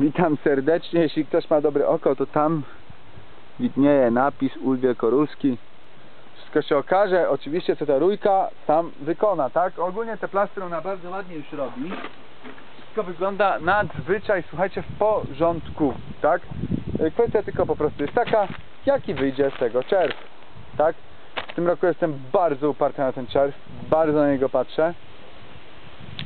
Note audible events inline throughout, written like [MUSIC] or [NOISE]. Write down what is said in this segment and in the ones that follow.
Witam serdecznie. Jeśli ktoś ma dobre oko, to tam widnieje napis Ul Wielkoruski. Wszystko się okaże. Oczywiście co ta rójka tam wykona, tak? Ogólnie te plastry ona bardzo ładnie już robi. Wszystko wygląda nadzwyczaj, słuchajcie, w porządku, tak? Y, Kwestia tylko po prostu jest taka, jaki wyjdzie z tego czerw, tak? W tym roku jestem bardzo uparty na ten czerw, bardzo na niego patrzę.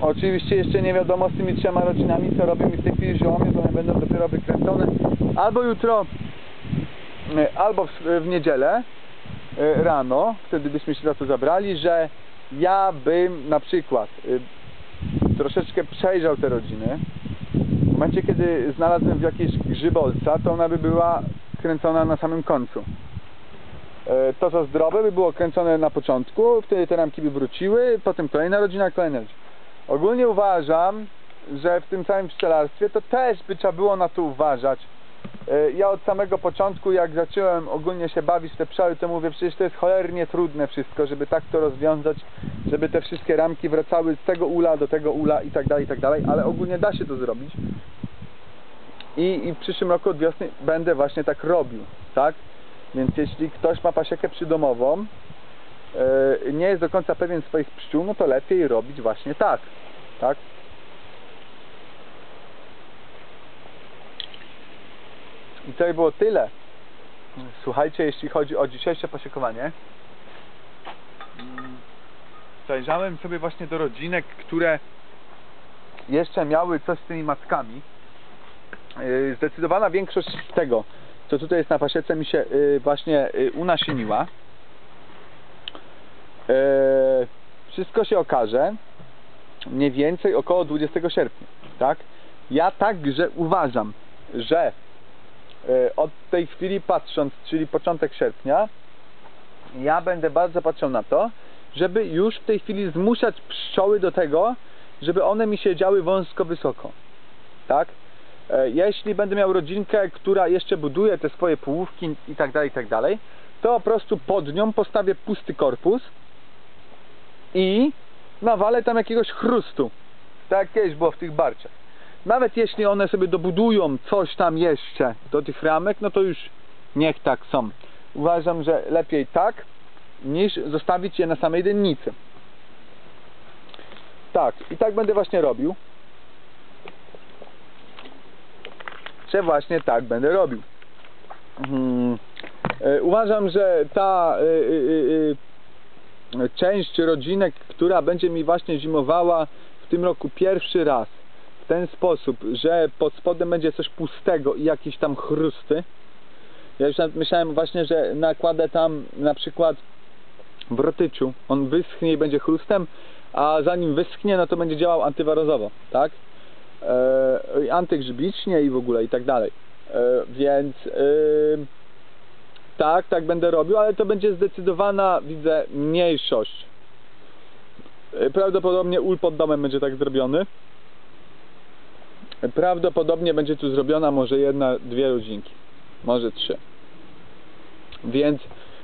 Oczywiście jeszcze nie wiadomo z tymi trzema rodzinami, co robią mi w tej chwili ziołomie, bo one będą dopiero wykręcone albo jutro, y, albo w, w niedzielę y, rano, wtedy byśmy się za to zabrali, że ja bym na przykład y, troszeczkę przejrzał te rodziny. W momencie, kiedy znalazłem w jakiejś grzybolca, to ona by była kręcona na samym końcu. E, To co zdrowe by było kręcone na początku, wtedy te ramki by wróciły, potem kolejna rodzina, kolejna rodzina. Ogólnie uważam, że w tym całym pszczelarstwie to też by trzeba było na to uważać. E, Ja od samego początku, jak zacząłem ogólnie się bawić te pszczoły, to mówię, przecież to jest cholernie trudne wszystko, żeby tak to rozwiązać, żeby te wszystkie ramki wracały z tego ula do tego ula i tak dalej, i tak dalej, ale ogólnie da się to zrobić. I, I w przyszłym roku od wiosny będę właśnie tak robił, tak? Więc jeśli ktoś ma pasiekę przydomową, nie jest do końca pewien swoich pszczół, no to lepiej robić właśnie tak, tak? I to było tyle. Słuchajcie, jeśli chodzi o dzisiejsze pasiekowanie. mm, Zajrzałem sobie właśnie do rodzinek, które jeszcze miały coś z tymi matkami. Yy, Zdecydowana większość tego, co tutaj jest na pasiece, mi się yy, właśnie unasieniła. Yy, Wszystko się okaże mniej więcej około 20 sierpnia, tak? Ja także uważam, że e, od tej chwili patrząc, czyli początek sierpnia, ja będę bardzo patrzył na to, żeby już w tej chwili zmuszać pszczoły do tego, żeby one mi siedziały wąsko wysoko. Tak? E, Jeśli będę miał rodzinkę, która jeszcze buduje te swoje połówki i tak dalej, i tak dalej, to po prostu pod nią postawię pusty korpus i nawalę tam jakiegoś chrustu. Tak kiedyś było w tych barciach. Nawet jeśli one sobie dobudują coś tam jeszcze do tych ramek, no to już niech tak są. Uważam, że lepiej tak, niż zostawić je na samej dennicy. Tak, i tak będę właśnie robił. Że właśnie tak będę robił. Hmm. Uważam, że ta y, część rodzinek, która będzie mi właśnie zimowała w tym roku pierwszy raz w ten sposób, że pod spodem będzie coś pustego i jakieś tam chrusty. Ja już myślałem właśnie, że nakładę tam na przykład w rotyczu, on wyschnie i będzie chrustem, a zanim wyschnie, no to będzie działał antywarozowo, tak? E, antygrzybicznie i w ogóle i tak dalej. E, więc tak, tak będę robił, ale to będzie zdecydowana, widzę, mniejszość. E, Prawdopodobnie ul pod domem będzie tak zrobiony. E, Prawdopodobnie będzie tu zrobiona może jedna, dwie rodzinki. Może trzy. Więc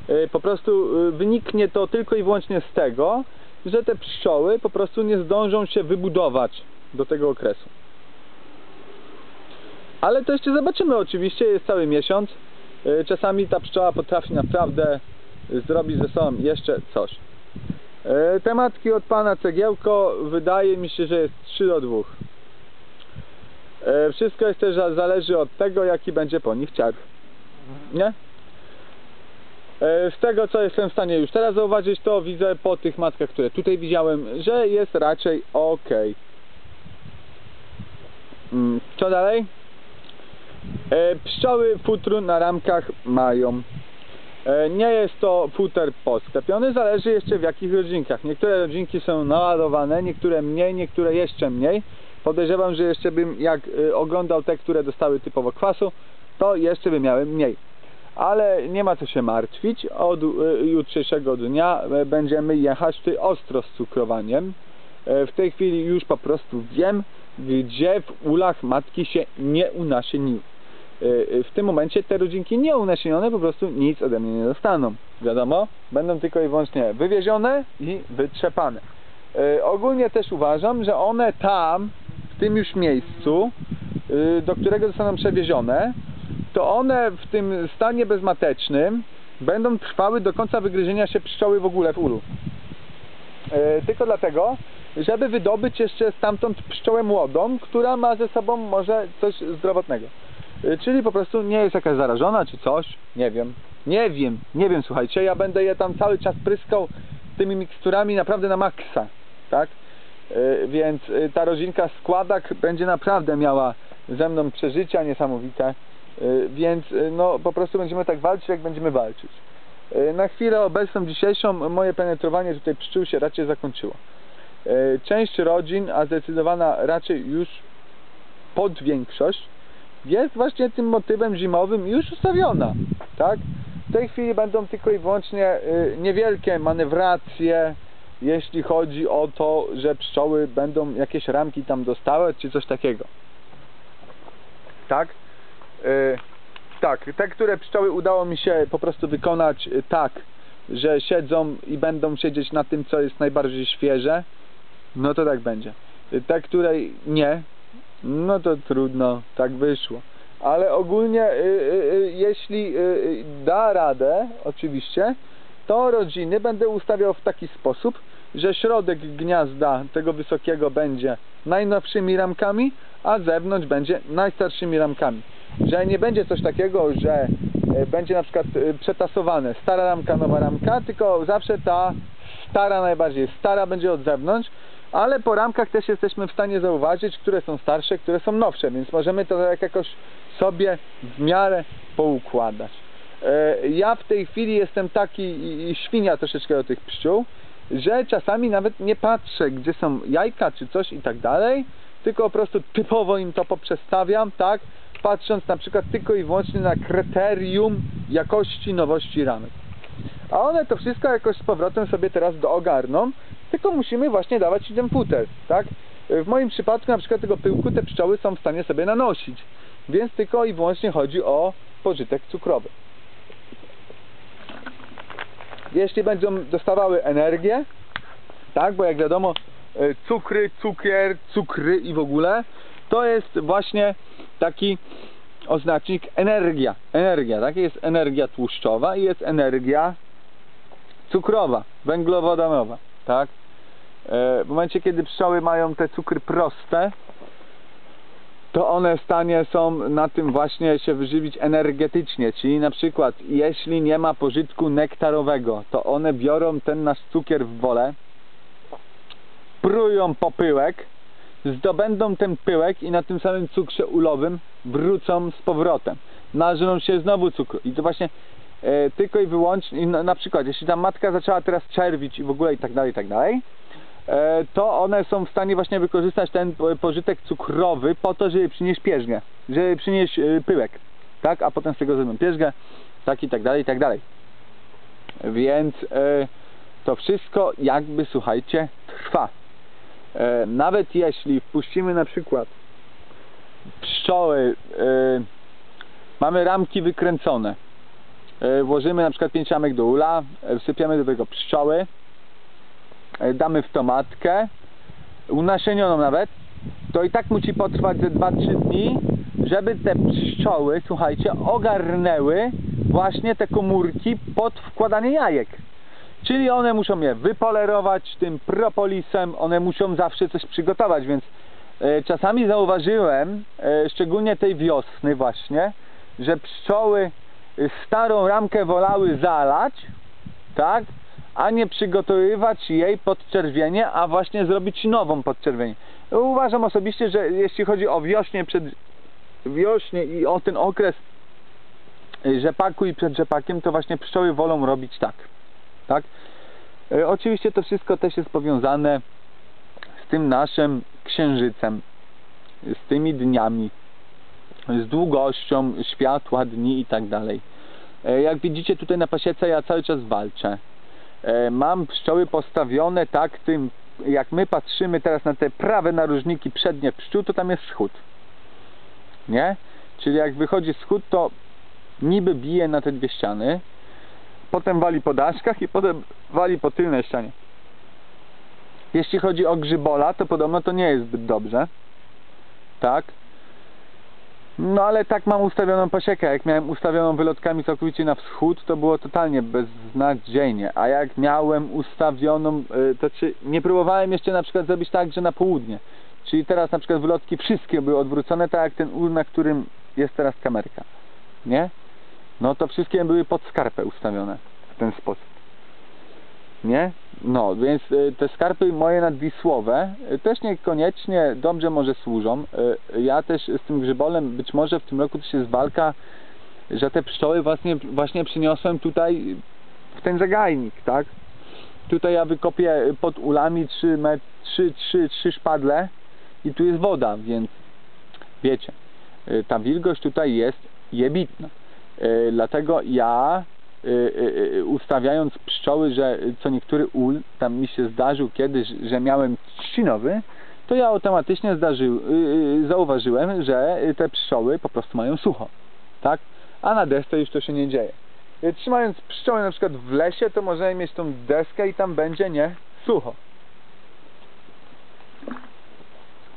e, po prostu wyniknie to tylko i wyłącznie z tego, że te pszczoły po prostu nie zdążą się wybudować do tego okresu. Ale to jeszcze zobaczymy oczywiście, jest cały miesiąc. E, Czasami ta pszczoła potrafi naprawdę zrobić ze sobą jeszcze coś. E, Tematki od pana Cegiełko wydaje mi się, że jest 3 do 2. E, Wszystko jest też za- zależy od tego, jaki będzie po nich czerw. Nie? Z tego co jestem w stanie już teraz zauważyć, to widzę po tych matkach, które tutaj widziałem, że jest raczej ok. Mm, Co dalej? E, Pszczoły futru na ramkach mają. E, Nie jest to futer podsklepiony, zależy jeszcze w jakich rodzinkach. Niektóre rodzinki są naładowane, niektóre mniej, niektóre jeszcze mniej. Podejrzewam, że jeszcze bym, jak y, oglądał te, które dostały typowo kwasu, to jeszcze by miały mniej. Ale nie ma co się martwić. Od y, jutrzejszego dnia y, będziemy jechać tutaj ostro z cukrowaniem. E, W tej chwili już po prostu wiem, gdzie w ulach matki się nie unasieniły. E, e, W tym momencie te rodzinki nieunasienione po prostu nic ode mnie nie dostaną. Wiadomo, będą tylko i wyłącznie wywiezione i wytrzepane. E, Ogólnie też uważam, że one tam, w tym już miejscu, y, do którego zostaną przewiezione, to one w tym stanie bezmatecznym będą trwały do końca wygryzienia się pszczoły w ogóle w ulu. Tylko dlatego, żeby wydobyć jeszcze stamtąd pszczołę młodą, która ma ze sobą może coś zdrowotnego. E, Czyli po prostu nie jest jakaś zarażona czy coś, nie wiem. Nie wiem, nie wiem, słuchajcie, ja będę je tam cały czas pryskał tymi miksturami naprawdę na maksa, tak? E, Więc e, ta rodzinka składak będzie naprawdę miała ze mną przeżycia niesamowite, więc no po prostu będziemy tak walczyć, jak będziemy walczyć. Na chwilę obecną, dzisiejszą, moje penetrowanie tutaj pszczół się raczej zakończyło. Część rodzin, a zdecydowana raczej już pod większość, jest właśnie tym motywem zimowym już ustawiona, tak? W tej chwili będą tylko i wyłącznie y, niewielkie manewracje, jeśli chodzi o to, że pszczoły będą jakieś ramki tam dostawać, czy coś takiego. Tak? Y, tak, te, które pszczoły udało mi się po prostu wykonać y, tak, że siedzą i będą siedzieć na tym, co jest najbardziej świeże, no to tak będzie. Y, Te, które nie, no to trudno, tak wyszło. Ale ogólnie, y, y, y, jeśli y, y, da radę, oczywiście, to rodziny będę ustawiał w taki sposób, że środek gniazda tego wysokiego będzie najnowszymi ramkami, a zewnątrz będzie najstarszymi ramkami. Że nie będzie coś takiego, że e, będzie na przykład e, przetasowane stara ramka, nowa ramka, tylko zawsze ta stara najbardziej stara będzie od zewnątrz, ale po ramkach też jesteśmy w stanie zauważyć, które są starsze, które są nowsze, więc możemy to tak jakoś sobie w miarę poukładać. E, Ja w tej chwili jestem taki świnia troszeczkę do tych pszczół, że czasami nawet nie patrzę, gdzie są jajka czy coś i tak dalej, tylko po prostu typowo im to poprzestawiam, tak? Patrząc na przykład tylko i wyłącznie na kryterium jakości nowości ramek. A one to wszystko jakoś z powrotem sobie teraz doogarną, tylko musimy właśnie dawać im futer, tak? W moim przypadku na przykład tego pyłku te pszczoły są w stanie sobie nanosić, więc tylko i wyłącznie chodzi o pożytek cukrowy. Jeśli będą dostawały energię, tak, bo jak wiadomo e, cukry, cukier, cukry i w ogóle to jest właśnie taki oznacznik energia. Energia, tak? Jest energia tłuszczowa i jest energia cukrowa, węglowodanowa, tak? E, W momencie, kiedy pszczoły mają te cukry proste, to one w stanie są na tym właśnie się wyżywić energetycznie, czyli na przykład jeśli nie ma pożytku nektarowego, to one biorą ten nasz cukier w wolę, prują popyłek, zdobędą ten pyłek i na tym samym cukrze ulowym wrócą z powrotem. Nażrą się znowu cukru. I to właśnie e, tylko i wyłącznie, na, na przykład, jeśli ta matka zaczęła teraz czerwić i w ogóle i tak dalej, i tak dalej, to one są w stanie właśnie wykorzystać ten po- pożytek cukrowy po to, żeby przynieść pierzgę, żeby przynieść e, pyłek, tak, a potem z tego zrobią pierzgę, tak i tak dalej, i tak dalej. Więc e, to wszystko jakby, słuchajcie, trwa. E, nawet jeśli wpuścimy na przykład pszczoły, e, mamy ramki wykręcone, e, włożymy na przykład pięć ramek do ula, e, wsypiemy do tego pszczoły, e, damy w tomatkę, unasienioną nawet, to i tak musi potrwać ze 2-3 dni, żeby te pszczoły, słuchajcie, ogarnęły właśnie te komórki pod wkładanie jajek. Czyli one muszą je wypolerować tym propolisem, one muszą zawsze coś przygotować, więc e, czasami zauważyłem, e, szczególnie tej wiosny właśnie, że pszczoły e, starą ramkę wolały zalać, tak, a nie przygotowywać jej pod czerwienie, a właśnie zrobić nową pod czerwienie. Uważam osobiście, że jeśli chodzi o wiośnie przed wiośnie i o ten okres y, rzepaku i przed rzepakiem, to właśnie pszczoły wolą robić tak. Tak? E, Oczywiście to wszystko też jest powiązane z tym naszym księżycem, z tymi dniami, z długością światła, dni i tak dalej. E, Jak widzicie tutaj na pasiece ja cały czas walczę. E, Mam pszczoły postawione tak tym, jak my patrzymy teraz na te prawe narożniki przednie pszczół, to tam jest schód. Nie? Czyli jak wychodzi schód, to niby bije na te dwie ściany, potem wali po daszkach i potem wali po tylnej ścianie. Jeśli chodzi o grzybola, to podobno to nie jest zbyt dobrze. Tak? No ale tak mam ustawioną pasiekę. Jak miałem ustawioną wylotkami całkowicie na wschód, to było totalnie beznadziejnie. A jak miałem ustawioną, y, to czy nie próbowałem jeszcze na przykład zrobić tak, że na południe. Czyli teraz na przykład wylotki wszystkie były odwrócone, tak jak ten na którym jest teraz kamerka. Nie? No to wszystkie były pod skarpę ustawione w ten sposób. Nie? No, więc y, te skarpy moje nadwisłowe y, też niekoniecznie dobrze może służą. Y, Ja też z tym grzybolem, być może w tym roku też jest walka, że te pszczoły właśnie, właśnie przyniosłem tutaj w ten zagajnik, tak? Tutaj ja wykopię pod ulami 3, met, 3, 3, 3 szpadle i tu jest woda, więc wiecie, ta wilgoć tutaj jest jebitna. Dlatego ja ustawiając pszczoły, że co niektóry ul, tam mi się zdarzył kiedyś, że miałem trzcinowy, to ja automatycznie zdarzył, y, y, zauważyłem, że y, te pszczoły po prostu mają sucho, tak? A na desce już to się nie dzieje. Y, Trzymając pszczoły na przykład w lesie, to możemy mieć tą deskę i tam będzie nie sucho.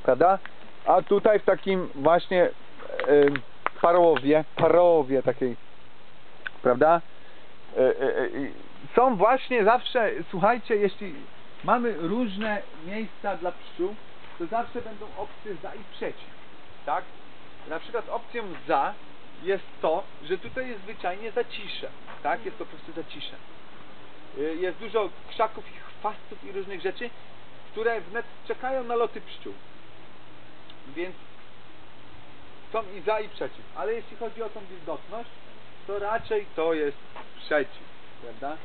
Prawda? A tutaj w takim właśnie y, parowie, parowie takiej, prawda? E, e, e, Są właśnie zawsze, słuchajcie, jeśli mamy różne miejsca dla pszczół, to zawsze będą opcje za i przeciw, tak? Na przykład opcją za jest to, że tutaj jest zwyczajnie za ciszę, tak? Jest po prostu za ciszę. Y, Jest dużo krzaków i chwastów i różnych rzeczy, które wnet czekają na loty pszczół. Więc są i za i przeciw. Ale jeśli chodzi o tą wilgotność, to raczej to jest przeciw, prawda?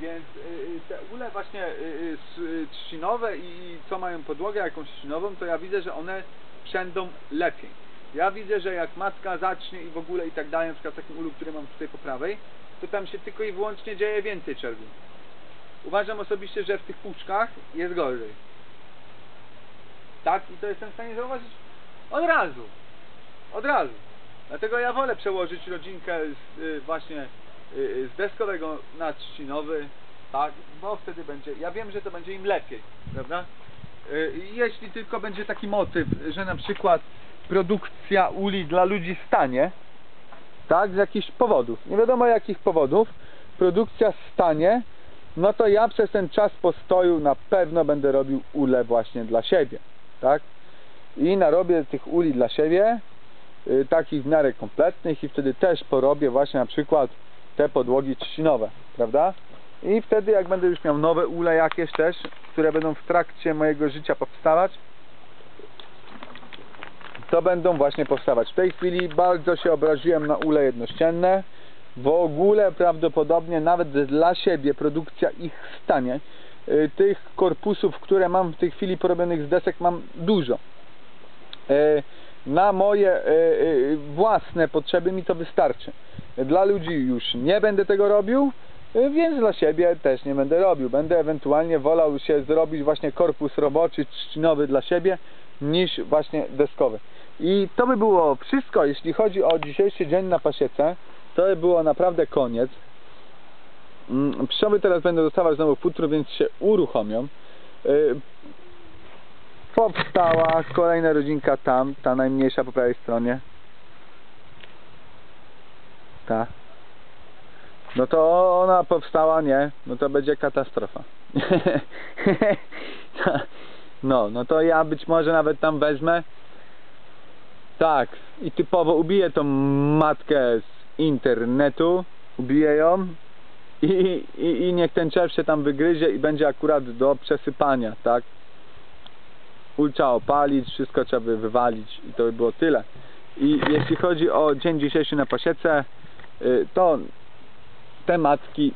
Więc y, y, te ule właśnie y, trzcinowe i co mają podłogę jakąś trzcinową, to ja widzę, że one przędą lepiej. Ja widzę, że jak matka zacznie i w ogóle i tak dalej, na przykład takim ulu, który mam tutaj po prawej, to tam się tylko i wyłącznie dzieje więcej czerwieni. Uważam osobiście, że w tych puszkach jest gorzej. Tak? I to jestem w stanie zauważyć od razu. Od razu. Dlatego ja wolę przełożyć rodzinkę z, y, właśnie y, y, z deskowego na trzcinowy, tak? Bo wtedy będzie, ja wiem, że to będzie im lepiej, prawda? Y, Jeśli tylko będzie taki motyw, że na przykład produkcja uli dla ludzi stanie, tak, z jakichś powodów, nie wiadomo jakich powodów, produkcja stanie, no to ja przez ten czas postoju na pewno będę robił ule właśnie dla siebie, tak? I narobię tych uli dla siebie, takich w miarę kompletnych i wtedy też porobię właśnie na przykład te podłogi trzcinowe, prawda? I wtedy jak będę już miał nowe ule jakieś też, które będą w trakcie mojego życia powstawać, to będą właśnie powstawać. W tej chwili bardzo się obraziłem na ule jednościenne. W ogóle prawdopodobnie nawet dla siebie produkcja ich stanie. Y, Tych korpusów, które mam w tej chwili porobionych z desek mam dużo. Na moje y, y, własne potrzeby mi to wystarczy. Dla ludzi już nie będę tego robił, y, więc dla siebie też nie będę robił. Będę ewentualnie wolał się zrobić właśnie korpus roboczy, trzcinowy dla siebie, niż właśnie deskowy. I to by było wszystko, jeśli chodzi o dzisiejszy dzień na pasiece. To by było naprawdę koniec. Mm, Pszczoły teraz będą dostawać znowu futro, więc się uruchomią. Powstała kolejna rodzinka tam, ta najmniejsza po prawej stronie. Ta. No to ona powstała, nie? No to będzie katastrofa. [LAUGHS] no, no to ja być może nawet tam wezmę. Tak, i typowo ubiję tą matkę z internetu, ubiję ją i, i, i niech ten czerw się tam wygryzie i będzie akurat do przesypania, tak? Ul trzeba opalić, wszystko trzeba by wywalić i to by było tyle. I jeśli chodzi o dzień dzisiejszy na pasiece, y, to te matki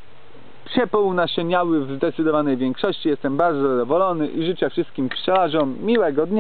się pounasieniały w zdecydowanej większości. Jestem bardzo zadowolony i życzę wszystkim pszczelarzom miłego dnia.